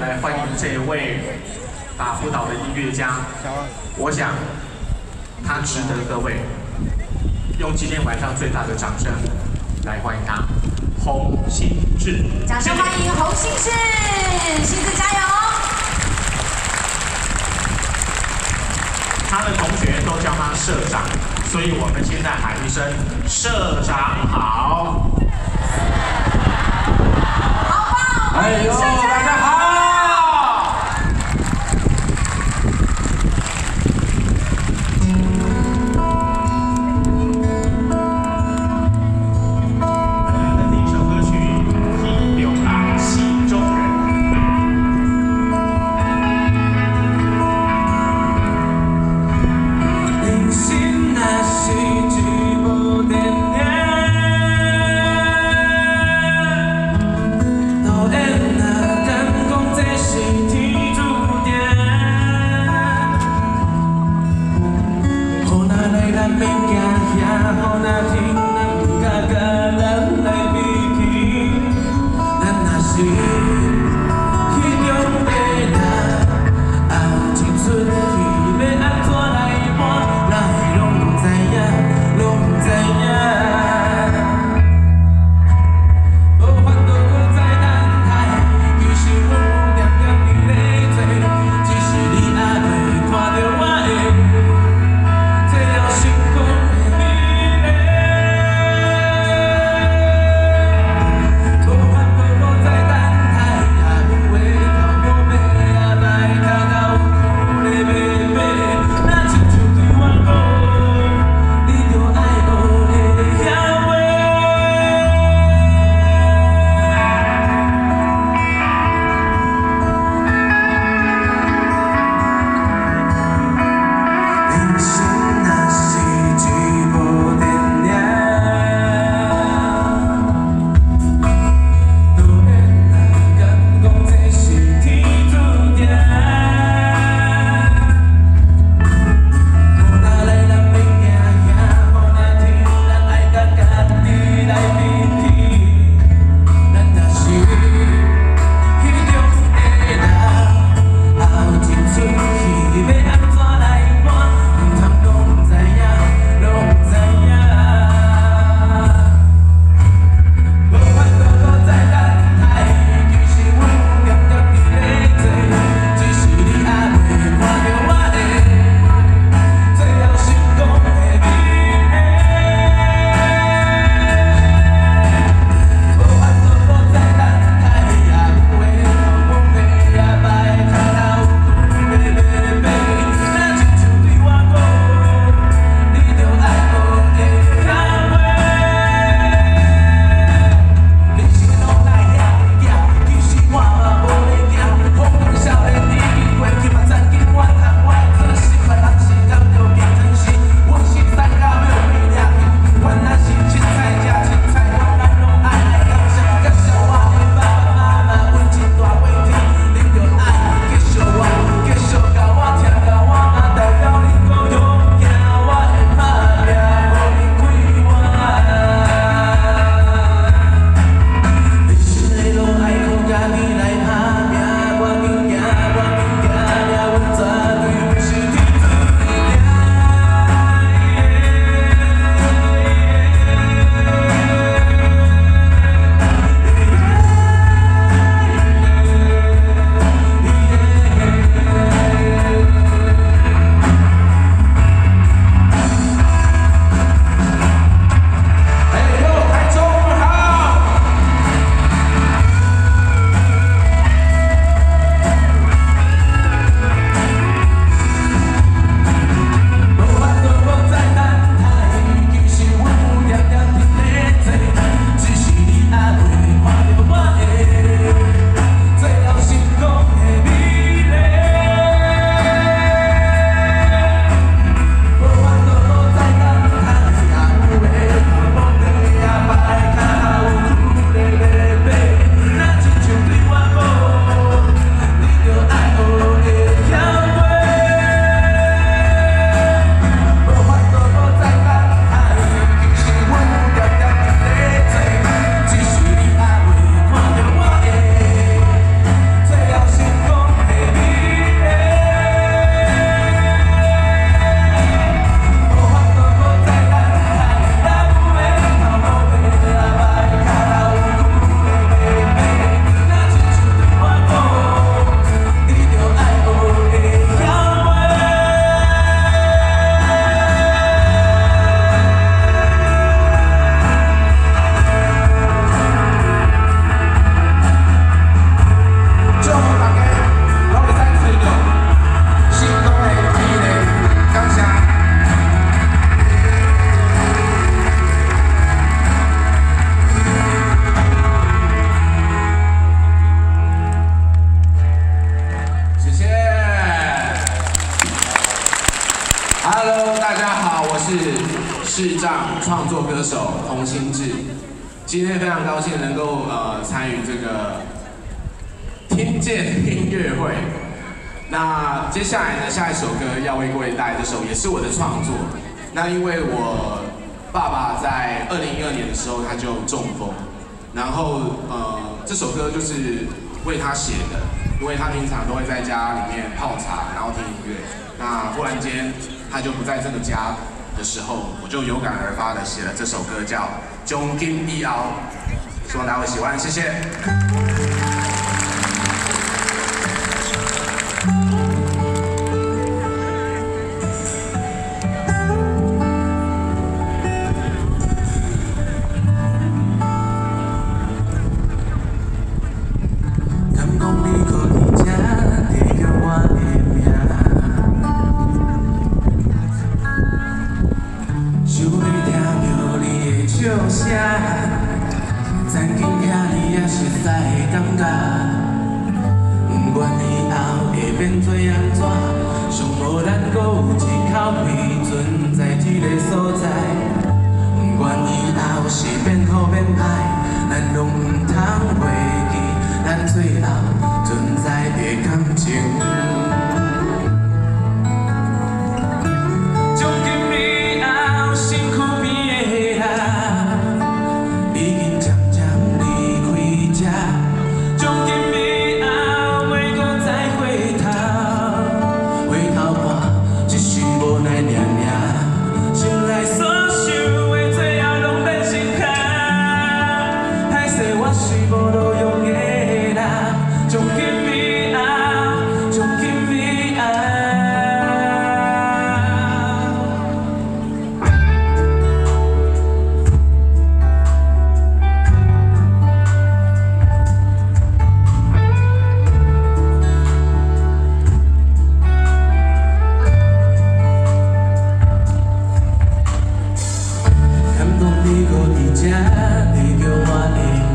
来欢迎这位打不倒的音乐家。我想他值得各位用今天晚上最大的掌声来欢迎他，洪兴志。掌声欢迎洪兴志，兴志加油！他的同学都叫他社长，所以我们现在喊一声社长好。好棒！哎呦，社长大家好！敏感，也好难听视障创作歌手洪心志。今天非常高兴能够呃参与这个听见音乐会。那接下来呢，下一首歌要为各位带来这首也是我的创作。那因为我爸爸在二零一二年的时候他就中风，然后呃这首歌就是为他写的，因为他平常都会在家里面泡茶，然后听音乐。那忽然间他就不在这个家的时候，我就有感而发的写了这首歌，叫《中金一熬》，希望大家会喜欢，谢谢。咱拢毋通忘记咱最后存在的感情。 이곳 이제 내 교환이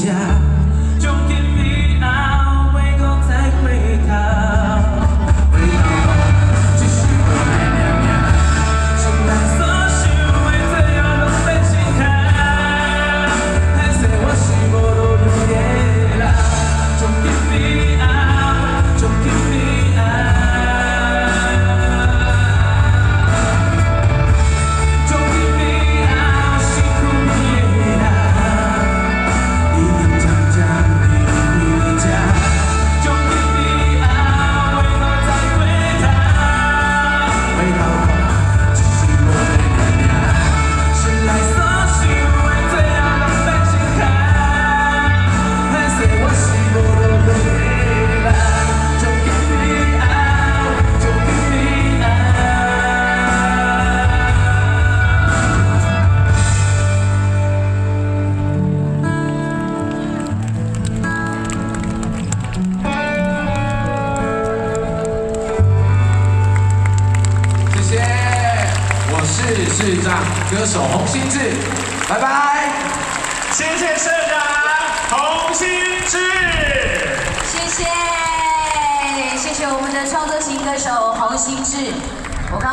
혼자. 智障歌手洪心智，拜拜。谢谢社长洪心智。谢谢，谢谢我们的创作型歌手洪心智。我刚。